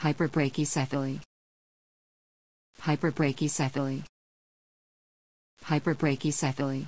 Hyperbrachycephaly. Hyperbrachycephaly. Hyperbrachycephaly.